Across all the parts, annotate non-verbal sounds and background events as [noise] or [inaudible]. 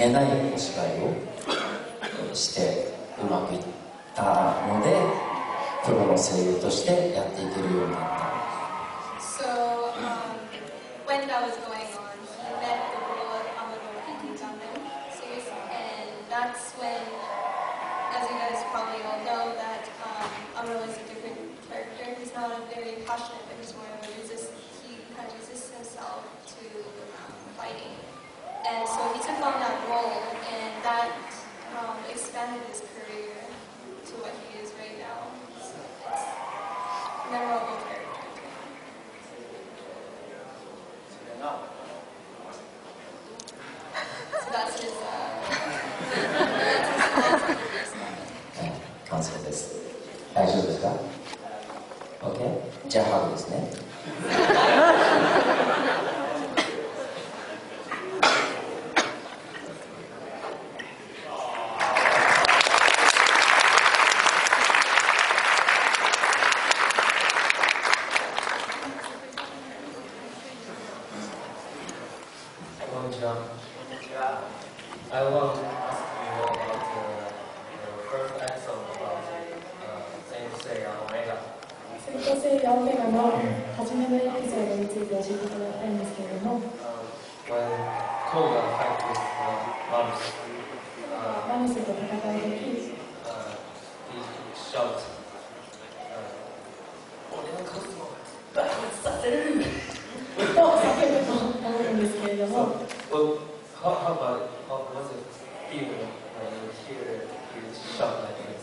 げないお芝居をしてうまくいったのでプロの声優としてやっていけるようになった So, um, when that was going on, he met the role of Amuro in Gundam series, and that's when, as you guys probably all know, that um, Amuro is a different character. He's not a very passionate, but he's more of a resist. He kind of resists himself to um, fighting, and so he took on that role, and that um, expanded his career to what he is right now. So it's a memorable character. So that's his, uh, that's his answer. はい完成です大丈夫ですか OK? じゃあハグですねこんにちは。I want to ask you about uh, the first episode about uh, Saint Seiya Omega. セントセイヤオメガの始めの役者について教えていただきたいんですけれども。マヌスと戦いでき、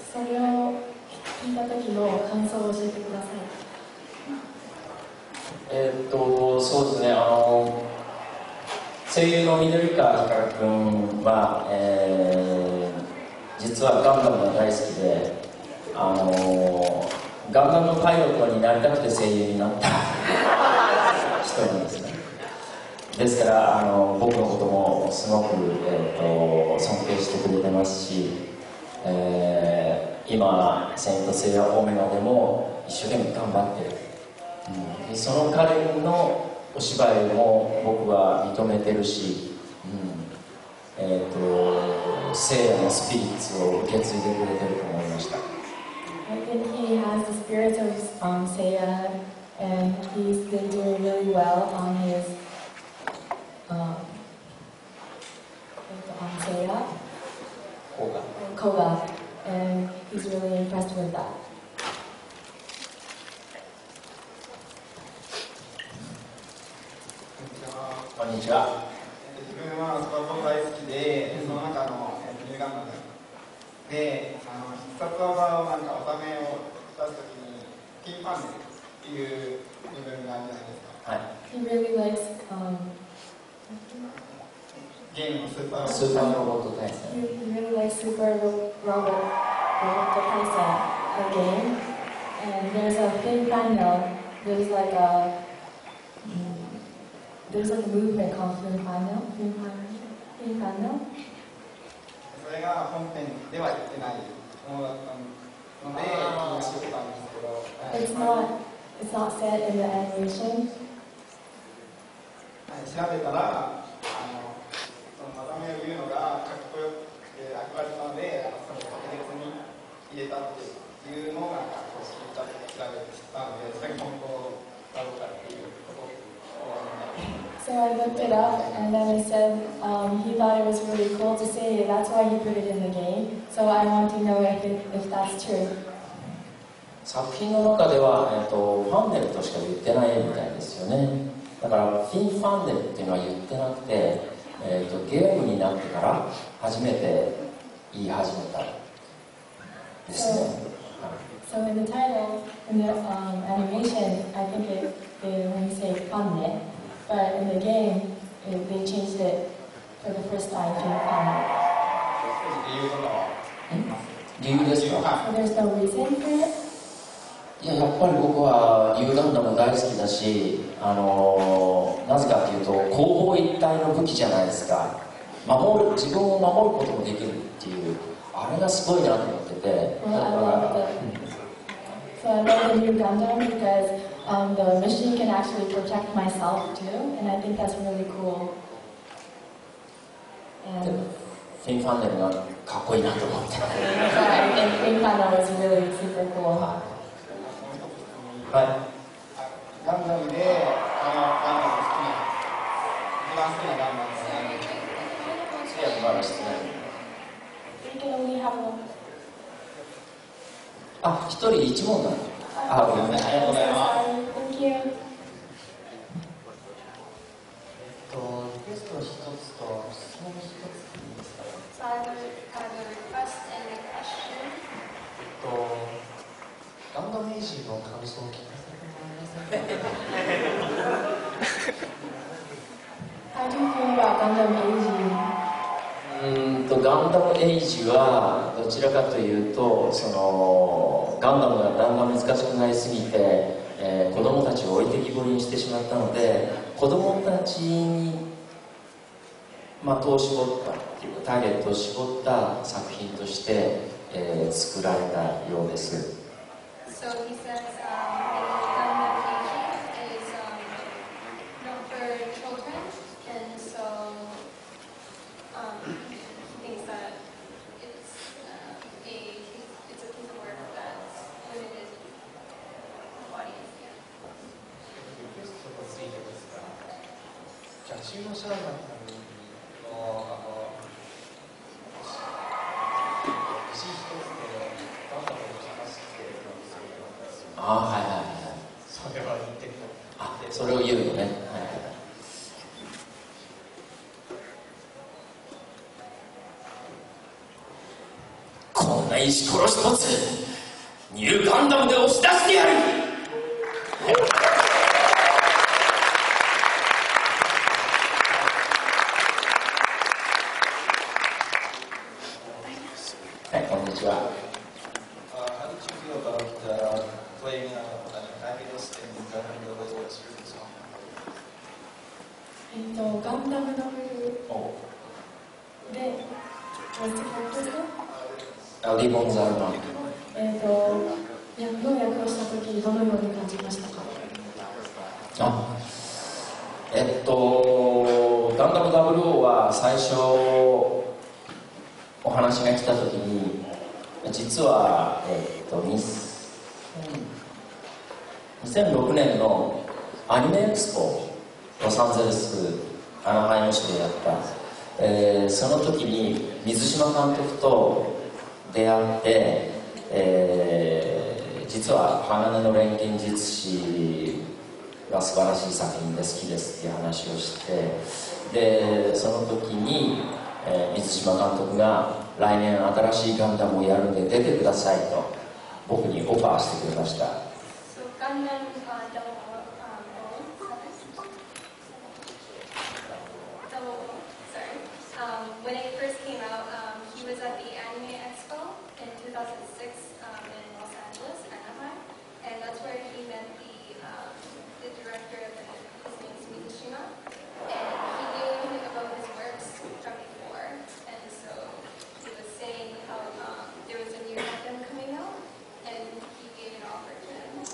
それを聞いたときの感想を教えてください。そうですね。あの声優の緑川光君は、えー実はガンダムが大好きであのガンダムのパイロットになりたくて声優になった [laughs] 人なんですね。ですからあの僕のこともすごく、えーっと尊敬してくれてますし、えー今「セイント・セイヤ・オメガ」でも一生懸命頑張ってるうんその彼のお芝居も僕は認めてるし、うんえー、と聖夜のスピリッツを受け継いでくれてると思いました I think he has the spirit of um, Seiya, and he's been doing really well on his um, on Seiya, こうが Koga, and he's really impressed with that. こ自分はスパポン大好きで、その中のエンジガンマンで、スの必殺技なんかおためを出すときに、ピンパンでいう部分があるじゃないですか。はい。ゲームスーパー,ロボット対戦。There's like a movement called. Thin panel. それが本編では言ってないものだったので、気になってたんですけど、It's not it's not said in the animation. はい調べたら、あのそのまとめを言うのがかっこよくて憧れたので、それを特別に入れたっていうのをなんかこう聞いたって調べて知ったので、それが本当だろうかっていうことを思い So I looked it up, and then it said um, he thought it was really cool to say it. That's why he put it in the game. So I want to know if it, if that's true. 作品の中では、えー、とファンネルとしか言ってないみたいですよねだからフィン・ファンネルっていうのは言ってなくて、えー、とゲームになってから初めて言い始めたですね、はい So in the title, in the um, animation, I think it, they only say funnet, や,っぱり僕は「ニューガンダム」大好きだし、あの、なぜかっていうと後方一体の武器じゃないですか。守る自分を守ることもできるっていうあれがすごいなと思ってて。Well, um, the machine can actually protect myself too, and I think that's really cool. で And フィンファンネルがかっこいいなと思って So I think Pink Panda was really super cool. はガンダムであのガンダム好きな一番好きなガンダムは何ですかいいやまだしてない We can only have one. あ一人一問だ あごめんなさいありがとうございますえっと、リクエスト一つと質問一ついいですか So I have a, I have a request and a question. えっと、ガンダムエイジの感想を聞かせてもらえませんか How do you feel about Gundam Age? うんとガンダムエイジはどちらかというとそのガンダムがだんだん難しくなりすぎて、えー子供たちを置いてきぼりにしてしまったので子供たちにま、投資を絞ったっていうかターゲットを絞った作品として、えー作られたようです。So he says um, the Gundam Age is um, not for children, and so um, he thinks that it's uh, a it's a piece of work that's limited audience. Yeah. リクエストについてですが、じゃあ、中のシャーマンさんの、あの、石一つでガンダムを探してるのをするようなですよあはいはいはいそれは言ってくる。あそれを言うよね、はいこんな石ころ一つニューガンダムで押し出してやるはい、こんにちは。Uh, how did you feel about uh, playing uh, an antagonist in Gundam Double Series Song? えっと、ガンダムダブルおで、Was the focus? あリボンザルマン。えっと、役の役をしたとき、どのように感じましたか？あえっと、ガンダム00は最初お話が来た時に実は、えっと、2000 2006年のアニメエクスポロサンゼルスアナハイム市でやった、えーその時に水島監督と出会って、えー実は鋼の錬金術師が素晴らしい作品で好きですっていう話をしてでその時に、えー水島監督が来年新しいガンダムをやるんで出てくださいと僕にオファーしてくれました So Gundam uh, Double um, O, seven? Double O, sorry. Um, when it first came out, um, he was at the Anime Expo in 2006 um, in Los Angeles, Anaheim, and that's where he met the um, the director of the, his name is Miyashima, and he knew about his works from before, and so he was saying how um, there was a new Gundam coming out, and he gave an offer to him.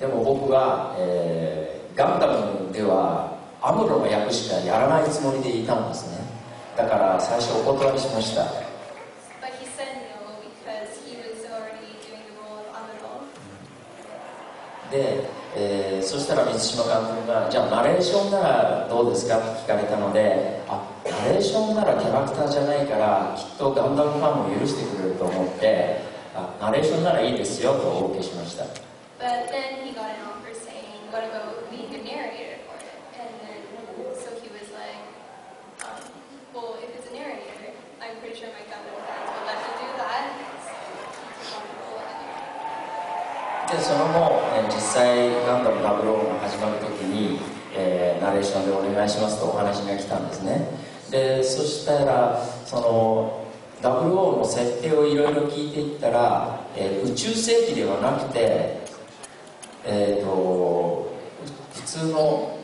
でも僕は、えーガンダムではアムロの役しかやらないつもりでいたんですねだから最初お断りしました.で、えーそしたら水島監督が「じゃあナレーションならどうですか?」って聞かれたのであナレーションならキャラクターじゃないからきっとガンダムファンも許してくれると思ってあナレーションならいいですよとお受けしました But then he got an offer saying, what about being a narrator for it? And then, so he was like, um, well, if it's a narrator, I'm pretty sure my Gundam fans will let me do that. So he took on the role of a narrator. でその後、えー実際ガンダム00が始まる時に、えーナレーションでお願いしますとお話が来たんですね。でそしたらその00の設定をいろいろ聞いていったら、えー宇宙世紀ではなくてえー、と普通の、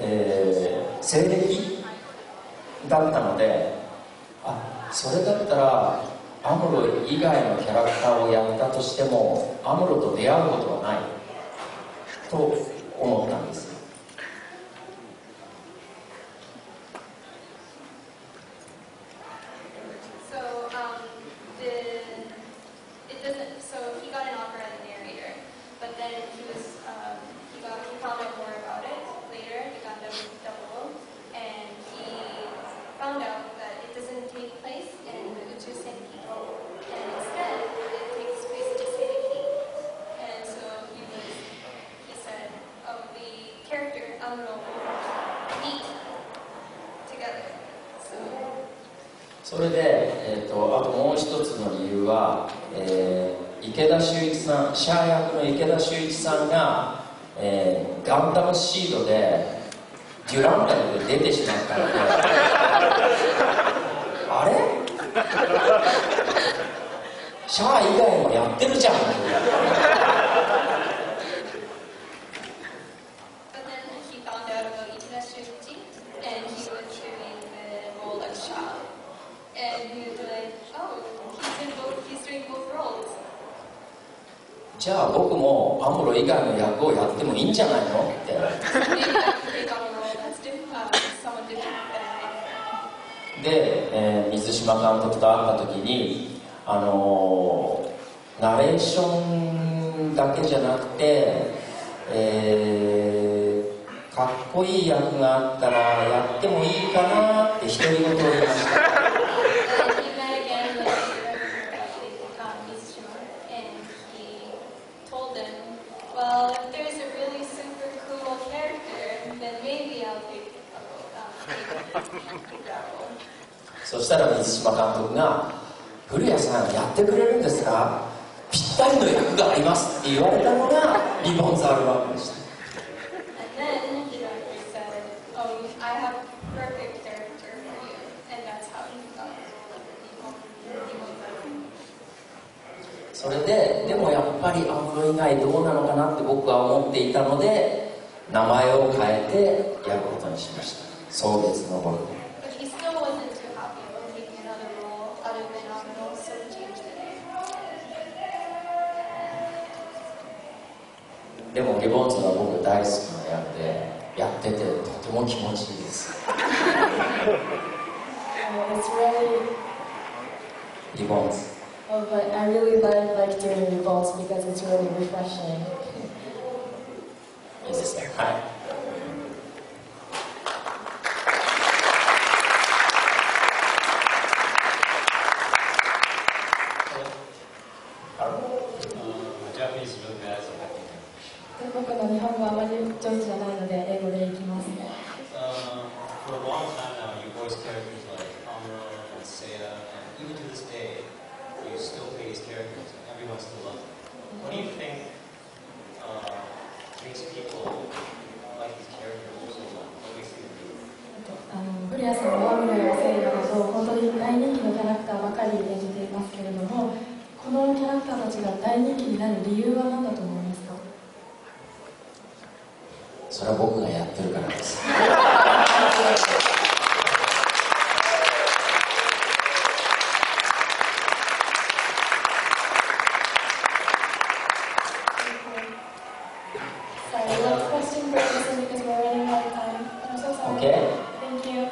えー西暦だったのであそれだったらアムロ以外のキャラクターをやったとしてもアムロと出会うことはないと思ったんです。それで、えー、とあともう一つの理由は、えー池田修一さんシャー役の池田修一さんが、えーガンダムシードでデュランダムで出てしまったので。[laughs] あれ？[laughs] シャア以外もやってるじゃん But then he found out about Ikeda Shuichi, and he was doing the role of Shao. And he was like, oh, he's, in both, he's doing both roles. じゃあ僕もアムロ以外の役をやってもいいんじゃないのって Maybe I can take on a role that's different, uh, someone different than で、えー水島監督と会った時に、あのーナレーションだけじゃなくて、えーかっこいい役があったらやってもいいかなって独り言を言いました And he met again with the um, Mizushima, and he told them, well, if there's a really super cool character, then maybe I'll take, um, take that role. そしたら水島監督が「古谷さんやってくれるんですか？ぴったりの役があります」って言われたのがリボンズアルバムでした。Oh, それででもやっぱりアムロ以外どうなのかなって僕は思っていたので名前を変えてやることにしました蒼月の頃 But he still wasn't too happy about taking another role other than Amuro, so he changed the name. でもリボンズは僕大好きな役でやっててとても気持ちいいです Uh, リボンズ oh, but I really like, like doing revolts because it's really refreshing. いいですねはい Japanese is really bad, so I think で僕の日本語あまり上手じゃないので英語でいきます。Um, for a long time now, you voice characters like Amuro and Seiya, and even to this day, you still play these characters, and everyone still loves them. What do you think uh, makes people like these characters so much? What makes them do? あの古谷さんはアムロやセイヤなど本当に大人気のキャラクターばかり演じていますけれどもこのキャラクターたちが大人気になる理由は何だと思いますからです。Sorry, last question for Jason because we're running out of time. I'm so sorry. OK? Thank you.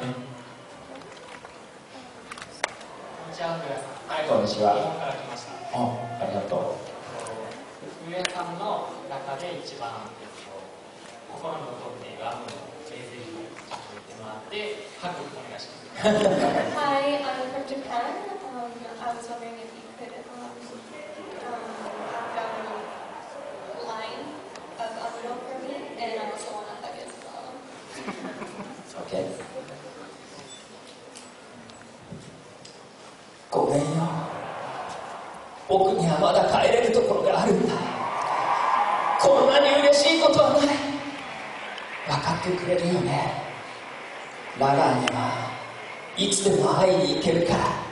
こんにちは、古谷さん。はい、こんにちは。日本から来ました。あ、ありがと古谷さんの中で一番、えっと、心に残っているアムの名台詞をちょっと言ってもらって、ハグお願いします。Hi, I'm from Japan. Um, I was wondering if you could um, um, act out a line of Amuro for me, and I also want to hug as well. う。OK? ごめんよ。僕にはまだ帰れるところがあるんだ。こんなに嬉しいことはない。分かってくれるよね。ラガーにはいつでも会いに行けるから。